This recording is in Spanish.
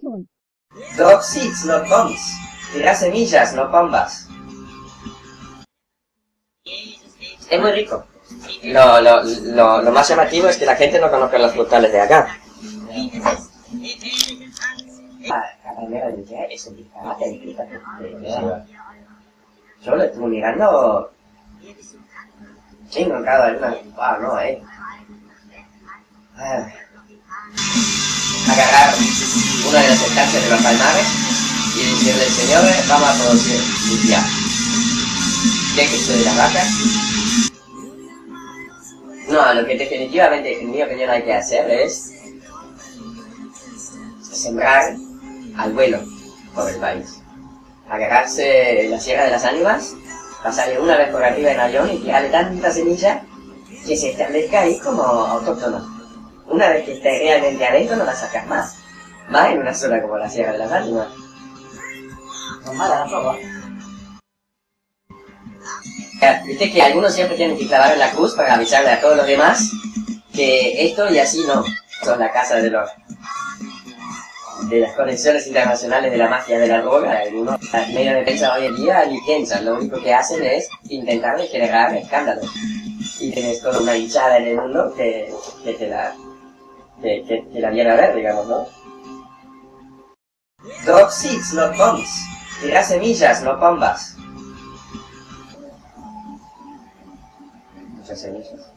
Ton. Drop seeds, not bombs. Tirar semillas, no bombas. Es muy rico. Lo, lo, lo, más llamativo es que la gente no conozca los frutales de acá. Ah, La palmera de Ikea es un disparate, explícate. Yo lo estuve mirando... No cada alguna... Ah, no, eh. Ah. Una de las estancias de los palmares y decirle, señores, vamos a producir limpiar. ¿Qué que soy de las vacas? No, lo que definitivamente, en mi opinión, hay que hacer es sembrar al vuelo por el país. Agarrarse la Sierra de las Ánimas, pasarle una vez por arriba en avión y tirarle tanta semilla que se establezca ahí como autóctona. Una vez que esté realmente adentro no la sacas más. Más en una zona como la Sierra de las Ánimas. No mala tampoco. Ya, Viste que algunos siempre tienen que clavar en la cruz para avisarle a todos los demás que esto y así no son la casa de los de las conexiones internacionales de la mafia de la droga. Algunos medios de prensa hoy en día ni piensan, lo único que hacen es intentar generar escándalos. Y tienes toda una hinchada en el mundo que, que te la que, que, que la viene a ver, digamos, ¿no? Drop seeds, not bombs. Tirar semillas, no bombas. Muchas semillas.